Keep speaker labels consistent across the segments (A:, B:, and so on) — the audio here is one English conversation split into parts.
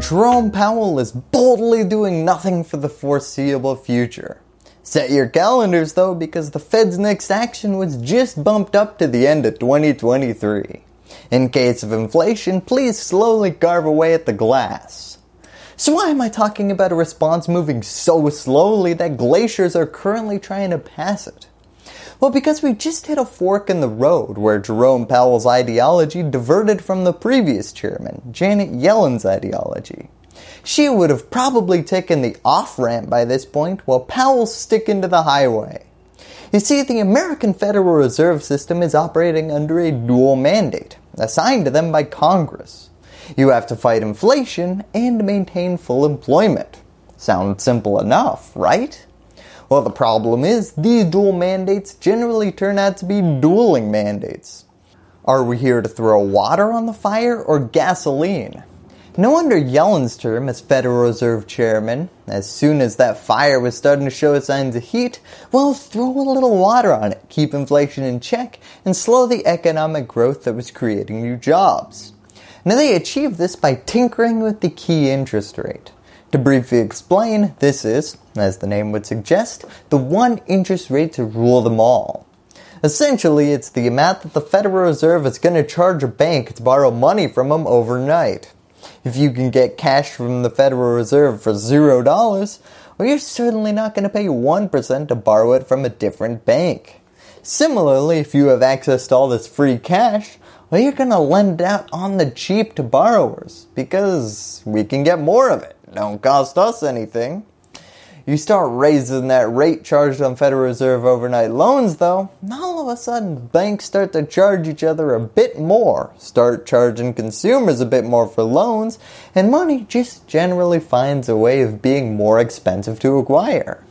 A: Jerome Powell is boldly doing nothing for the foreseeable future. Set your calendars though because the Fed's next action was just bumped up to the end of 2023. In case of inflation, please slowly carve away at the glass. So why am I talking about a response moving so slowly that glaciers are currently trying to pass it? Well, because we just hit a fork in the road where Jerome Powell's ideology diverted from the previous chairman, Janet Yellen's ideology. She would have probably taken the off-ramp by this point while Powell's sticking to the highway. You see, the American Federal Reserve System is operating under a dual mandate, assigned to them by Congress. You have to fight inflation and maintain full employment. Sounds simple enough, right? Well, the problem is these dual mandates generally turn out to be dueling mandates. Are we here to throw water on the fire or gasoline? No wonder Yellen's term as Federal Reserve Chairman, as soon as that fire was starting to show signs of heat, well, throw a little water on it, keep inflation in check, and slow the economic growth that was creating new jobs. Now they achieved this by tinkering with the key interest rate. To briefly explain, this is, as the name would suggest, the one interest rate to rule them all. Essentially, it's the amount that the Federal Reserve is going to charge a bank to borrow money from them overnight. If you can get cash from the Federal Reserve for $0, well you're certainly not going to pay 1% to borrow it from a different bank. Similarly, if you have access to all this free cash, well you're going to lend it out on the cheap to borrowers because we can get more of it. Don't cost us anything. You start raising that rate charged on Federal Reserve overnight loans though, and all of a sudden banks start to charge each other a bit more, start charging consumers a bit more for loans, and money just generally finds a way of being more expensive to acquire.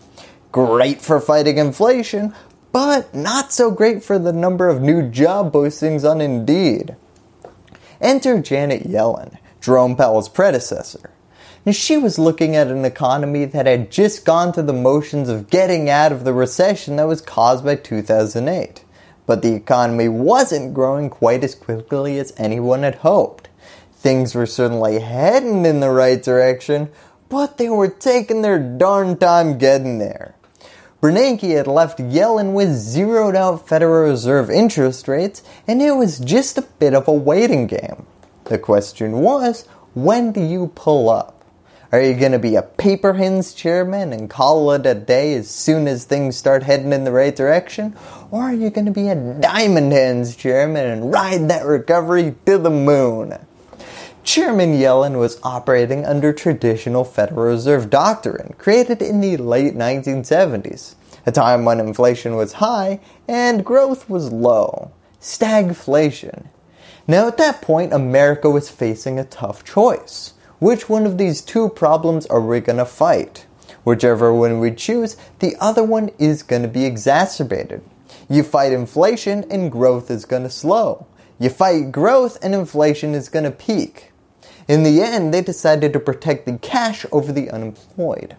A: Great for fighting inflation, but not so great for the number of new job postings on Indeed. Enter Janet Yellen, Jerome Powell's predecessor and she was looking at an economy that had just gone through the motions of getting out of the recession that was caused by 2008. But the economy wasn't growing quite as quickly as anyone had hoped. Things were certainly heading in the right direction, but they were taking their darn time getting there. Bernanke had left Yellen with zeroed out Federal Reserve interest rates and it was just a bit of a waiting game. The question was, when do you pull up? Are you going to be a paper hands chairman and call it a day as soon as things start heading in the right direction? Or are you going to be a diamond hands chairman and ride that recovery to the moon? Chairman Yellen was operating under traditional Federal Reserve doctrine created in the late 1970s, a time when inflation was high and growth was low. Stagflation. Now at that point, America was facing a tough choice. Which one of these two problems are we going to fight? Whichever one we choose, the other one is going to be exacerbated. You fight inflation and growth is going to slow. You fight growth and inflation is going to peak. In the end, they decided to protect the cash over the unemployed.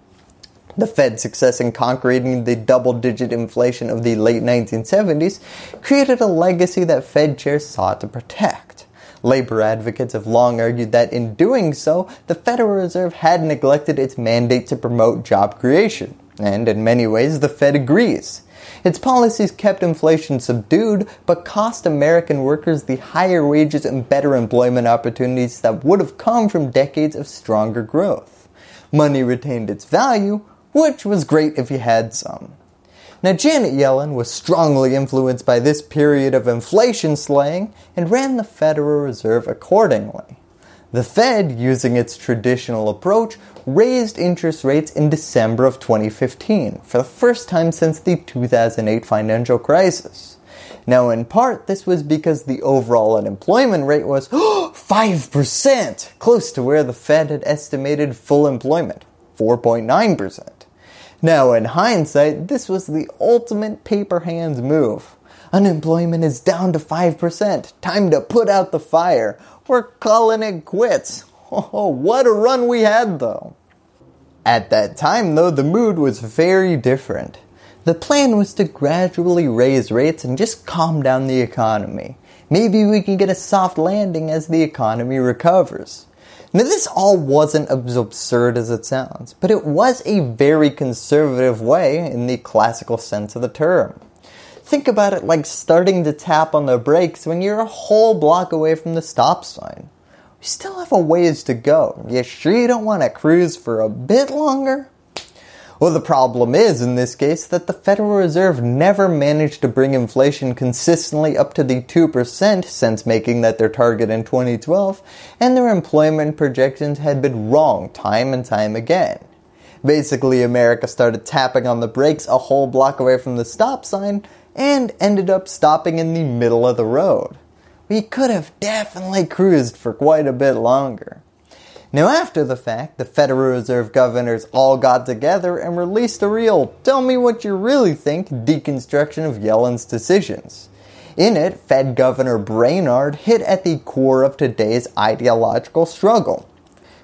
A: The Fed's success in conquering the double-digit inflation of the late 1970s created a legacy that Fed chairs sought to protect. Labor advocates have long argued that in doing so, the Federal Reserve had neglected its mandate to promote job creation. And in many ways, the Fed agrees. Its policies kept inflation subdued, but cost American workers the higher wages and better employment opportunities that would have come from decades of stronger growth. Money retained its value, which was great if you had some. Now Janet Yellen was strongly influenced by this period of inflation slaying and ran the Federal Reserve accordingly. The Fed, using its traditional approach, raised interest rates in December of 2015 for the first time since the 2008 financial crisis. Now in part this was because the overall unemployment rate was 5%, close to where the Fed had estimated full employment, 4.9%. Now in hindsight, this was the ultimate paper hands move. Unemployment is down to 5%. Time to put out the fire. We're calling it quits. Oh, what a run we had though. At that time though, the mood was very different. The plan was to gradually raise rates and just calm down the economy. Maybe we can get a soft landing as the economy recovers. Now this all wasn't as absurd as it sounds, but it was a very conservative way in the classical sense of the term. Think about it like starting to tap on the brakes when you're a whole block away from the stop sign. We still have a ways to go. You sure you don't want to cruise for a bit longer? Well, the problem is, in this case, that the Federal Reserve never managed to bring inflation consistently up to the 2% since making that their target in 2012, and their employment projections had been wrong time and time again. Basically, America started tapping on the brakes a whole block away from the stop sign and ended up stopping in the middle of the road. We could have definitely cruised for quite a bit longer. Now after the fact, the Federal Reserve governors all got together and released a real tell me what you really think deconstruction of Yellen's decisions. In it, Fed Governor Brainard hit at the core of today's ideological struggle.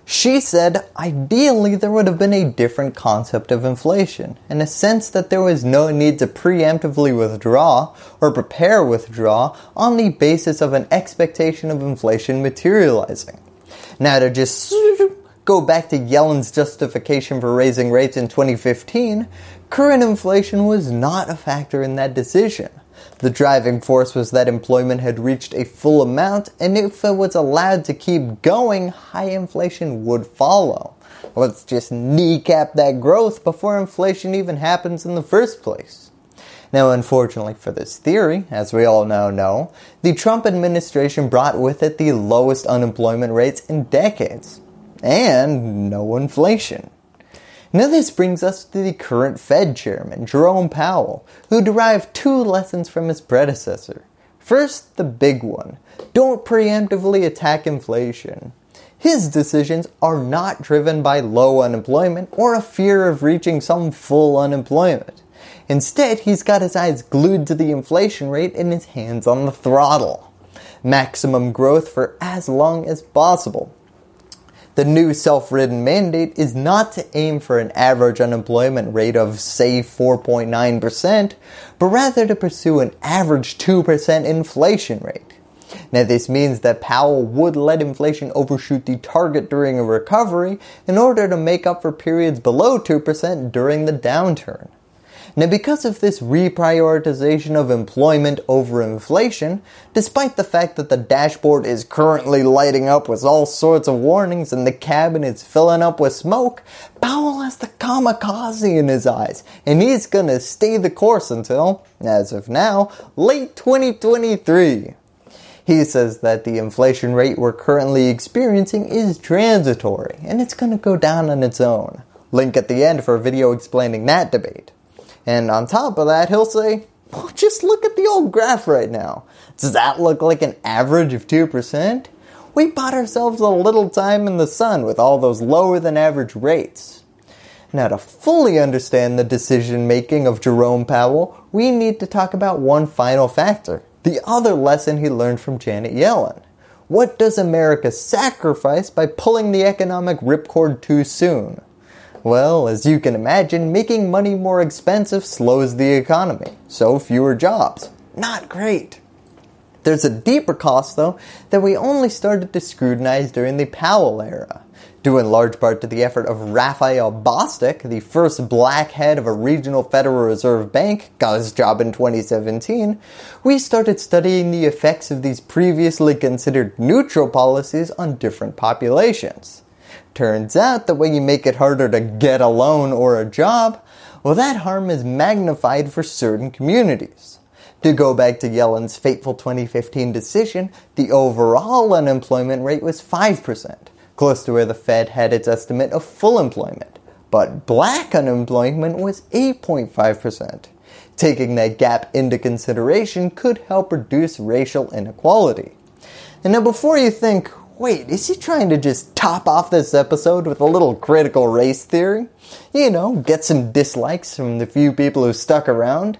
A: She said ideally there would have been a different concept of inflation, in a sense that there was no need to preemptively withdraw or prepare withdraw on the basis of an expectation of inflation materializing. Now to just go back to Yellen's justification for raising rates in 2015, current inflation was not a factor in that decision. The driving force was that employment had reached a full amount and if it was allowed to keep going, high inflation would follow. Let's just kneecap that growth before inflation even happens in the first place. Now, unfortunately for this theory, as we all now know, the Trump administration brought with it the lowest unemployment rates in decades, and no inflation. Now this brings us to the current Fed chairman, Jerome Powell, who derived two lessons from his predecessor. First, the big one. Don't preemptively attack inflation. His decisions are not driven by low unemployment or a fear of reaching some full unemployment. Instead, he's got his eyes glued to the inflation rate and his hands on the throttle. Maximum growth for as long as possible. The new self-written mandate is not to aim for an average unemployment rate of say 4.9%, but rather to pursue an average 2% inflation rate. Now this means that Powell would let inflation overshoot the target during a recovery in order to make up for periods below 2% during the downturn. Now because of this reprioritization of employment over inflation, despite the fact that the dashboard is currently lighting up with all sorts of warnings and the cabin is filling up with smoke, Powell has the kamikaze in his eyes and he's gonna stay the course until, as of now, late 2023. He says that the inflation rate we're currently experiencing is transitory and it's going to go down on its own. Link at the end for a video explaining that debate. And on top of that, he'll say, well, just look at the old graph right now. Does that look like an average of 2%? We bought ourselves a little time in the sun with all those lower than average rates. Now to fully understand the decision making of Jerome Powell, we need to talk about one final factor, the other lesson he learned from Janet Yellen. What does America sacrifice by pulling the economic ripcord too soon? Well, as you can imagine, making money more expensive slows the economy, so fewer jobs. Not great. There's a deeper cost though that we only started to scrutinize during the Powell era. Due in large part to the effort of Raphael Bostic, the first black head of a regional Federal Reserve Bank, got his job in 2017, we started studying the effects of these previously considered neutral policies on different populations. Turns out that when you make it harder to get a loan or a job, well that harm is magnified for certain communities. To go back to Yellen's fateful 2015 decision, the overall unemployment rate was 5%, close to where the Fed had its estimate of full employment. But black unemployment was 8.5%. Taking that gap into consideration could help reduce racial inequality. And now before you think, Wait, is he trying to just top off this episode with a little critical race theory? You know, get some dislikes from the few people who stuck around?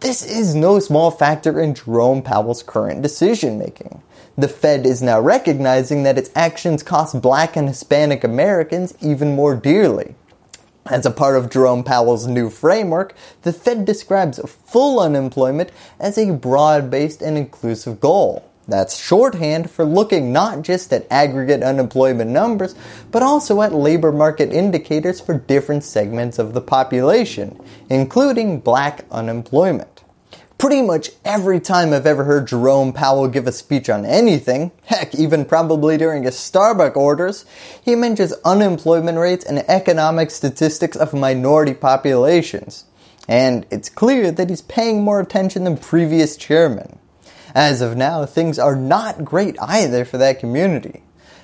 A: This is no small factor in Jerome Powell's current decision making. The Fed is now recognizing that its actions cost black and Hispanic Americans even more dearly. As a part of Jerome Powell's new framework, the Fed describes full unemployment as a broad-based and inclusive goal. That's shorthand for looking not just at aggregate unemployment numbers, but also at labor market indicators for different segments of the population, including black unemployment. Pretty much every time I've ever heard Jerome Powell give a speech on anything, heck, even probably during his Starbucks orders, he mentions unemployment rates and economic statistics of minority populations. And it's clear that he's paying more attention than previous chairmen. As of now, things are not great either for that community.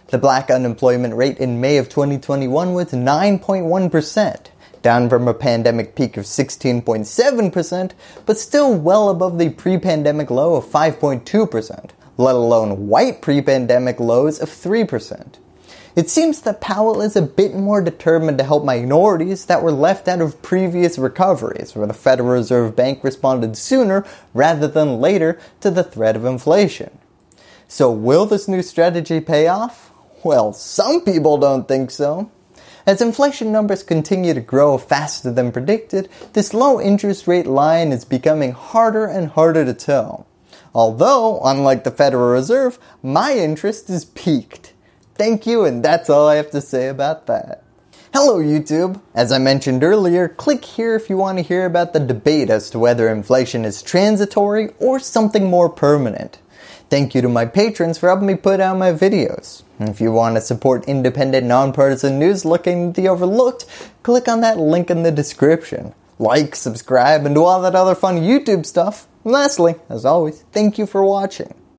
A: The black unemployment rate in May of 2021 was 9.1%, down from a pandemic peak of 16.7%, but still well above the pre-pandemic low of 5.2%, let alone white pre-pandemic lows of 3%. It seems that Powell is a bit more determined to help minorities that were left out of previous recoveries, where the Federal Reserve Bank responded sooner rather than later to the threat of inflation. So will this new strategy pay off? Well, some people don't think so. As inflation numbers continue to grow faster than predicted, this low interest rate line is becoming harder and harder to tell. Although, unlike the Federal Reserve, my interest is peaked. Thank you, and that's all I have to say about that. Hello YouTube! As I mentioned earlier, click here if you want to hear about the debate as to whether inflation is transitory or something more permanent. Thank you to my patrons for helping me put out my videos. If you want to support independent, nonpartisan news looking the overlooked, click on that link in the description. Like, subscribe, and do all that other fun YouTube stuff. And lastly, as always, thank you for watching.